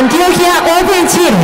Antioquia Open Team.